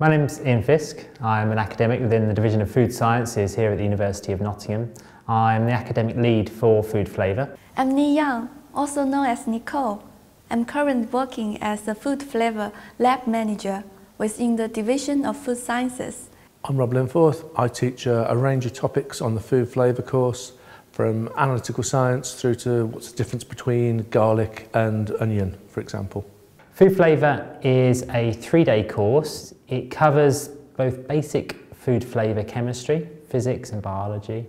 My name's Ian Fisk. I'm an academic within the Division of Food Sciences here at the University of Nottingham. I'm the academic lead for Food Flavour. I'm Ni Yang, also known as Nicole. I'm currently working as a Food Flavour Lab Manager within the Division of Food Sciences. I'm Rob Linforth. I teach a, a range of topics on the food flavour course from analytical science through to what's the difference between garlic and onion, for example. Food Flavour is a three-day course. It covers both basic food flavour chemistry, physics and biology,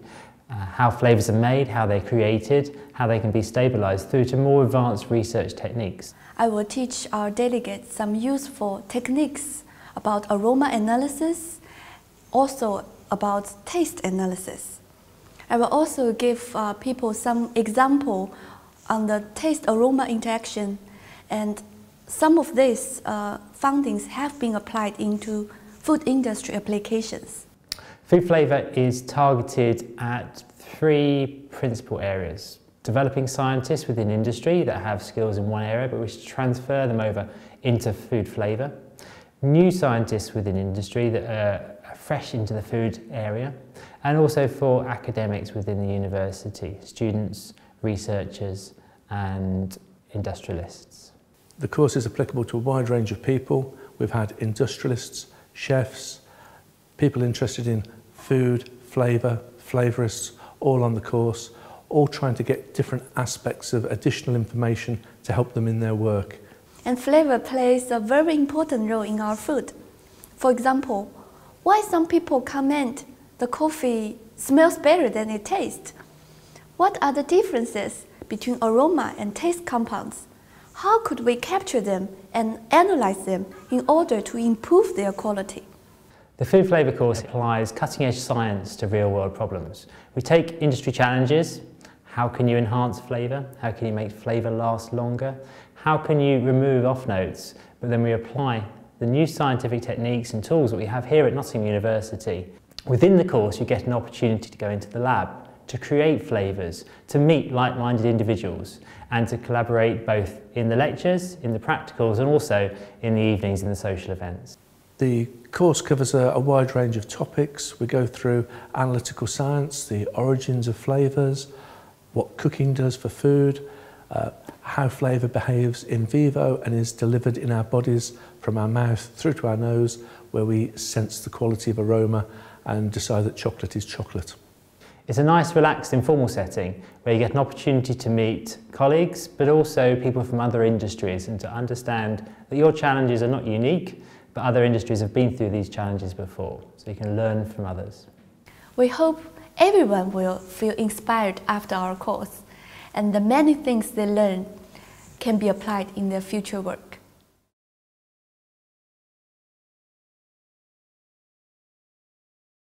uh, how flavours are made, how they're created, how they can be stabilised through to more advanced research techniques. I will teach our delegates some useful techniques about aroma analysis, also about taste analysis. I will also give uh, people some example on the taste-aroma interaction and some of these uh, findings have been applied into food industry applications. Food flavour is targeted at three principal areas. Developing scientists within industry that have skills in one area but wish to transfer them over into food flavour. New scientists within industry that are fresh into the food area and also for academics within the university, students, researchers and industrialists. The course is applicable to a wide range of people. We've had industrialists, chefs, people interested in food, flavour, flavourists, all on the course, all trying to get different aspects of additional information to help them in their work. And flavor plays a very important role in our food. For example, why some people comment the coffee smells better than it tastes? What are the differences between aroma and taste compounds? How could we capture them and analyze them in order to improve their quality? The Food Flavour course applies cutting-edge science to real-world problems. We take industry challenges, how can you enhance flavour? How can you make flavour last longer? How can you remove off notes? But then we apply the new scientific techniques and tools that we have here at Nottingham University. Within the course, you get an opportunity to go into the lab, to create flavours, to meet like-minded individuals, and to collaborate both in the lectures, in the practicals, and also in the evenings and the social events. The course covers a, a wide range of topics. We go through analytical science, the origins of flavours, what cooking does for food, uh, how flavour behaves in vivo and is delivered in our bodies from our mouth through to our nose, where we sense the quality of aroma and decide that chocolate is chocolate. It's a nice, relaxed, informal setting where you get an opportunity to meet colleagues, but also people from other industries and to understand that your challenges are not unique, but other industries have been through these challenges before, so you can learn from others. We hope everyone will feel inspired after our course, and the many things they learn can be applied in their future work.